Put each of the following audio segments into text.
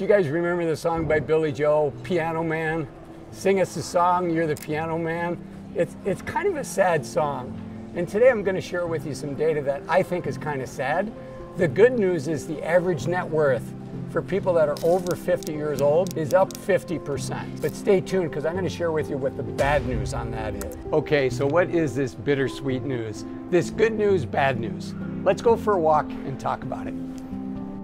You guys remember the song by Billy Joel, Piano Man? Sing us a song, you're the piano man. It's, it's kind of a sad song. And today I'm going to share with you some data that I think is kind of sad. The good news is the average net worth for people that are over 50 years old is up 50%. But stay tuned because I'm going to share with you what the bad news on that is. Okay, so what is this bittersweet news? This good news, bad news. Let's go for a walk and talk about it.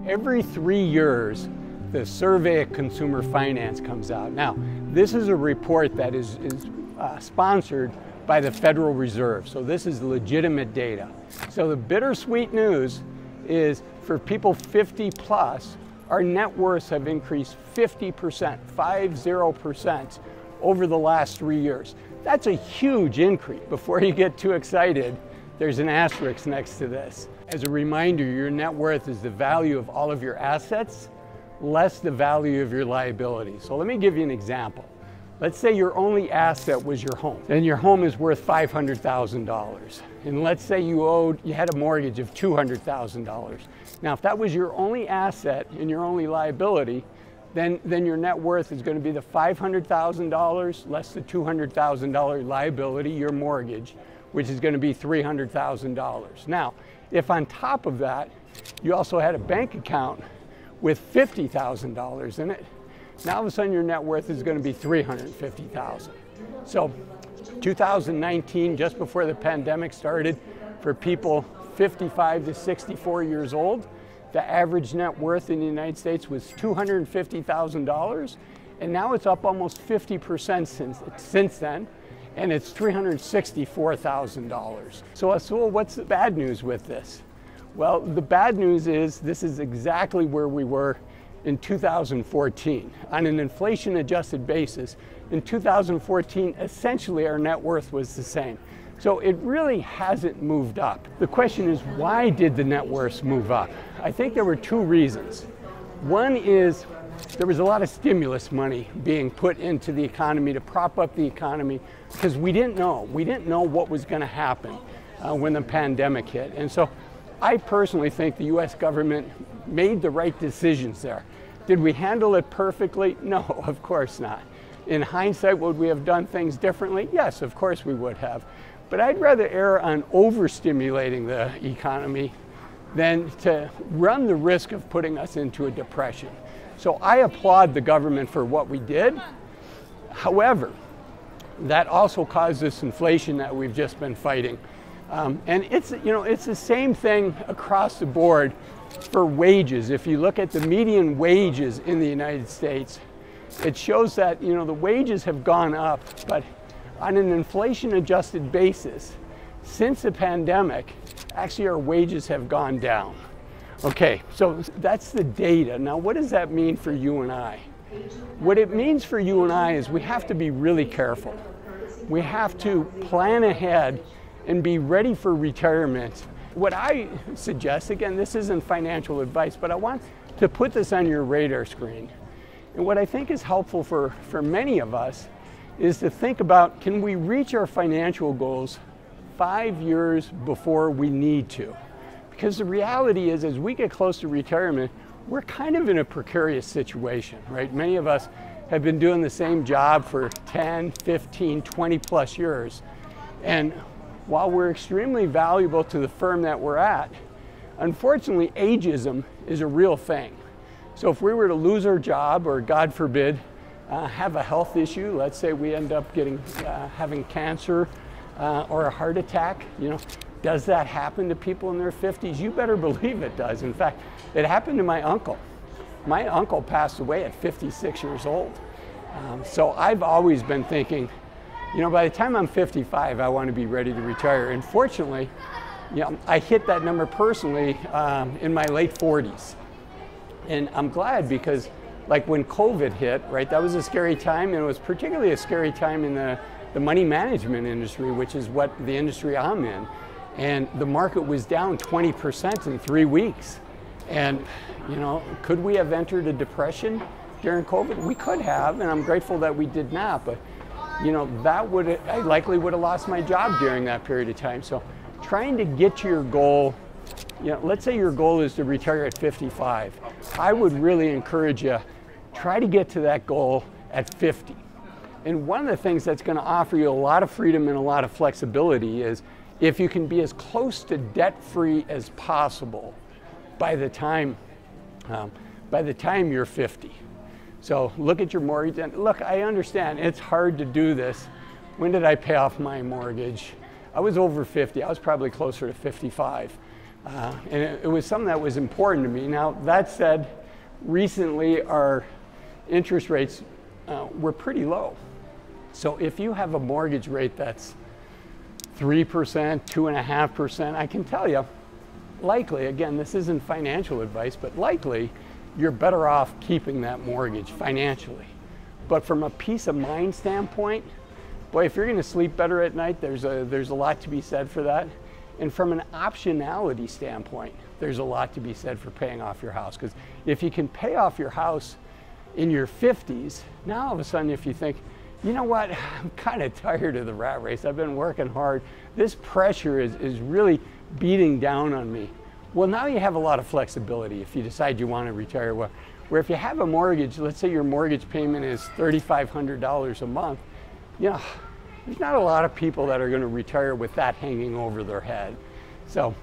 Every three years, the Survey of Consumer Finance comes out. Now, this is a report that is, is uh, sponsored by the Federal Reserve, so this is legitimate data. So the bittersweet news is for people 50 plus, our net worths have increased 50%, 50% over the last three years. That's a huge increase. Before you get too excited, there's an asterisk next to this. As a reminder, your net worth is the value of all of your assets less the value of your liability. So let me give you an example. Let's say your only asset was your home, and your home is worth $500,000. And let's say you owed, you had a mortgage of $200,000. Now, if that was your only asset and your only liability, then, then your net worth is going to be the $500,000 less the $200,000 liability, your mortgage, which is going to be $300,000. Now, if on top of that, you also had a bank account with $50,000 in it, now all of a sudden your net worth is going to be 350,000. So 2019, just before the pandemic started, for people 55 to 64 years old, the average net worth in the United States was $250,000, and now it's up almost 50% since, since then, and it's $364,000. So, so what's the bad news with this? Well, the bad news is this is exactly where we were in 2014. On an inflation adjusted basis, in 2014, essentially our net worth was the same. So it really hasn't moved up. The question is, why did the net worth move up? I think there were two reasons. One is there was a lot of stimulus money being put into the economy to prop up the economy because we didn't know. We didn't know what was going to happen uh, when the pandemic hit. And so I personally think the US government made the right decisions there. Did we handle it perfectly? No, of course not. In hindsight, would we have done things differently? Yes, of course we would have. But I'd rather err on overstimulating the economy than to run the risk of putting us into a depression. So I applaud the government for what we did. However, that also caused this inflation that we've just been fighting. Um, and it's, you know, it's the same thing across the board for wages. If you look at the median wages in the United States, it shows that, you know, the wages have gone up, but on an inflation adjusted basis, since the pandemic, actually our wages have gone down. Okay, so that's the data. Now, what does that mean for you and I? What it means for you and I is we have to be really careful. We have to plan ahead and be ready for retirement. What I suggest, again, this isn't financial advice, but I want to put this on your radar screen. And what I think is helpful for, for many of us is to think about can we reach our financial goals five years before we need to? Because the reality is, as we get close to retirement, we're kind of in a precarious situation, right? Many of us have been doing the same job for 10, 15, 20 plus years. And while we're extremely valuable to the firm that we're at, unfortunately, ageism is a real thing. So if we were to lose our job or, God forbid, uh, have a health issue, let's say we end up getting uh, having cancer uh, or a heart attack, you know, does that happen to people in their 50s? You better believe it does. In fact, it happened to my uncle. My uncle passed away at 56 years old. Um, so I've always been thinking, you know, by the time I'm 55, I want to be ready to retire. And fortunately, you know, I hit that number personally um, in my late 40s. And I'm glad because, like when COVID hit, right, that was a scary time, and it was particularly a scary time in the, the money management industry, which is what the industry I'm in. And the market was down 20% in three weeks. And, you know, could we have entered a depression during COVID? We could have, and I'm grateful that we did not. But you know, that would I likely would have lost my job during that period of time. So trying to get to your goal, you know, let's say your goal is to retire at 55. I would really encourage you try to get to that goal at 50. And one of the things that's going to offer you a lot of freedom and a lot of flexibility is if you can be as close to debt free as possible by the time um, by the time you're 50. So look at your mortgage and look, I understand it's hard to do this. When did I pay off my mortgage? I was over 50. I was probably closer to 55. Uh, and it, it was something that was important to me. Now, that said, recently our interest rates uh, were pretty low. So if you have a mortgage rate that's 3%, 2.5%, I can tell you, likely, again, this isn't financial advice, but likely you're better off keeping that mortgage financially. But from a peace of mind standpoint, boy, if you're going to sleep better at night, there's a, there's a lot to be said for that. And from an optionality standpoint, there's a lot to be said for paying off your house. Because if you can pay off your house in your 50s, now all of a sudden, if you think, you know what, I'm kind of tired of the rat race, I've been working hard, this pressure is, is really beating down on me. Well, now you have a lot of flexibility if you decide you want to retire. Well, where if you have a mortgage, let's say your mortgage payment is $3,500 a month, you know, there's not a lot of people that are going to retire with that hanging over their head. So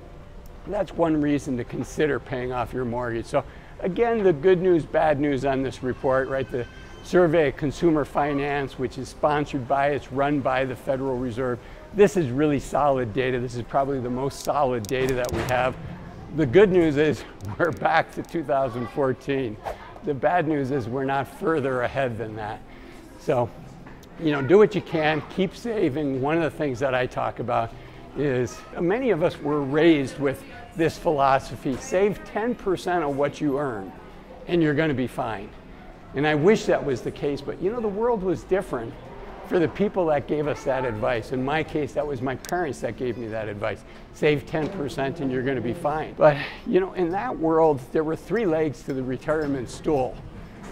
that's one reason to consider paying off your mortgage. So again, the good news, bad news on this report, right? The survey of consumer finance, which is sponsored by, it's run by the Federal Reserve. This is really solid data. This is probably the most solid data that we have. The good news is we're back to 2014. The bad news is we're not further ahead than that. So, you know, do what you can, keep saving. One of the things that I talk about is many of us were raised with this philosophy save 10% of what you earn and you're going to be fine. And I wish that was the case, but you know, the world was different for the people that gave us that advice. In my case, that was my parents that gave me that advice. Save 10% and you're going to be fine. But, you know, in that world, there were three legs to the retirement stool.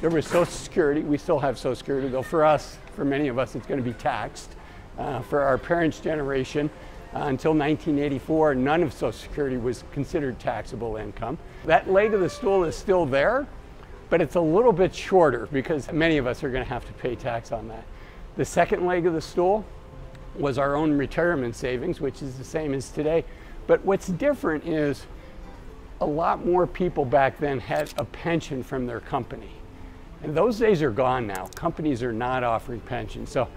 There was Social Security. We still have Social Security, though for us, for many of us, it's going to be taxed. Uh, for our parents' generation, uh, until 1984, none of Social Security was considered taxable income. That leg of the stool is still there, but it's a little bit shorter because many of us are going to have to pay tax on that. The second leg of the stool was our own retirement savings, which is the same as today. But what's different is a lot more people back then had a pension from their company. And those days are gone now. Companies are not offering pensions. So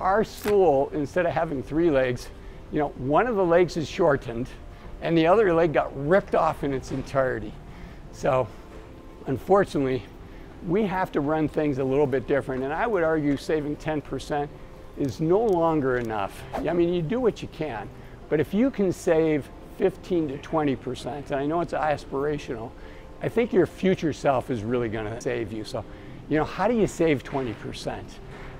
our stool, instead of having three legs, you know, one of the legs is shortened and the other leg got ripped off in its entirety. So unfortunately, we have to run things a little bit different. And I would argue saving 10% is no longer enough. I mean, you do what you can, but if you can save 15 to 20%, and I know it's aspirational, I think your future self is really going to save you. So, you know, how do you save 20%?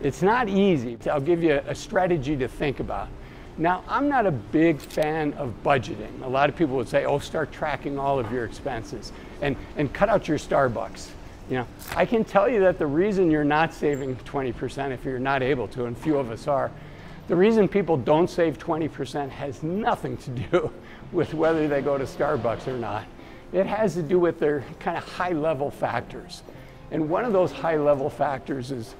It's not easy. I'll give you a strategy to think about. Now, I'm not a big fan of budgeting. A lot of people would say, oh, start tracking all of your expenses and, and cut out your Starbucks. You know, I can tell you that the reason you're not saving 20% if you're not able to, and few of us are, the reason people don't save 20% has nothing to do with whether they go to Starbucks or not. It has to do with their kind of high level factors. And one of those high level factors is,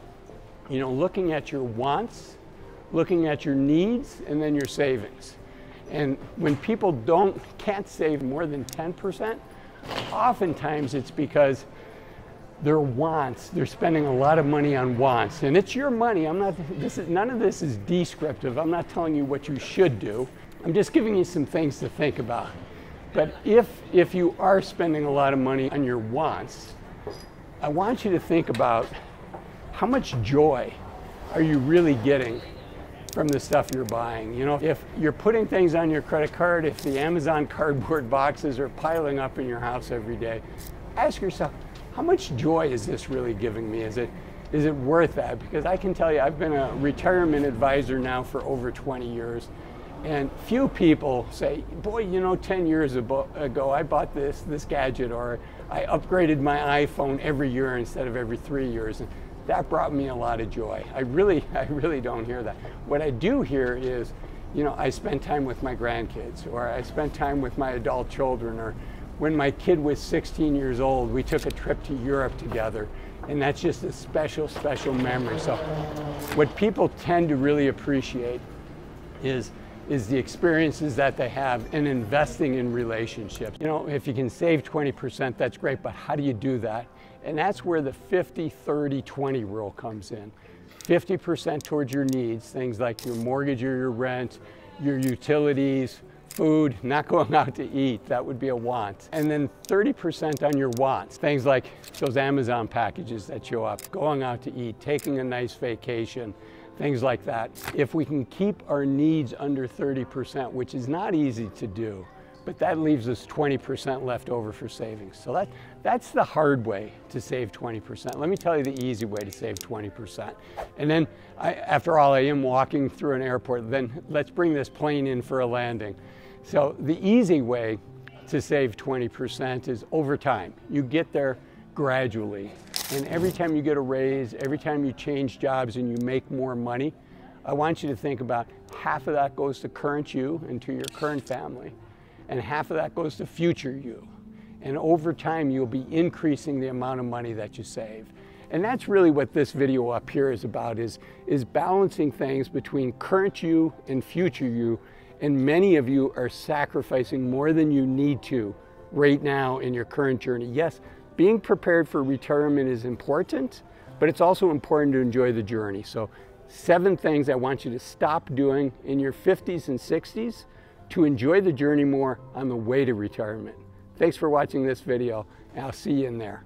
you know, looking at your wants, looking at your needs, and then your savings. And when people don't, can't save more than 10%, oftentimes it's because their wants. They're spending a lot of money on wants, and it's your money. I'm not. This is none of this is descriptive. I'm not telling you what you should do. I'm just giving you some things to think about. But if if you are spending a lot of money on your wants, I want you to think about how much joy are you really getting from the stuff you're buying. You know, if you're putting things on your credit card, if the Amazon cardboard boxes are piling up in your house every day, ask yourself, how much joy is this really giving me? Is it, is it worth that? Because I can tell you, I've been a retirement advisor now for over 20 years. And few people say, boy, you know, 10 years ago, I bought this, this gadget, or I upgraded my iPhone every year instead of every three years. And that brought me a lot of joy. I really, I really don't hear that. What I do hear is, you know, I spend time with my grandkids, or I spend time with my adult children, or when my kid was 16 years old, we took a trip to Europe together. And that's just a special, special memory. So what people tend to really appreciate is is the experiences that they have in investing in relationships. You know, if you can save 20%, that's great, but how do you do that? And that's where the 50, 30, 20 rule comes in. 50% towards your needs, things like your mortgage or your rent, your utilities, food, not going out to eat, that would be a want. And then 30% on your wants, things like those Amazon packages that show up, going out to eat, taking a nice vacation, things like that. If we can keep our needs under 30%, which is not easy to do, but that leaves us 20% left over for savings. So that, that's the hard way to save 20%. Let me tell you the easy way to save 20%. And then, I, after all, I am walking through an airport, then let's bring this plane in for a landing. So the easy way to save 20% is over time. You get there gradually. And every time you get a raise, every time you change jobs and you make more money, I want you to think about half of that goes to current you and to your current family, and half of that goes to future you. And over time, you'll be increasing the amount of money that you save. And that's really what this video up here is about, is, is balancing things between current you and future you. And many of you are sacrificing more than you need to right now in your current journey. Yes, being prepared for retirement is important, but it's also important to enjoy the journey. So seven things I want you to stop doing in your 50s and 60s to enjoy the journey more on the way to retirement. Thanks for watching this video, and I'll see you in there.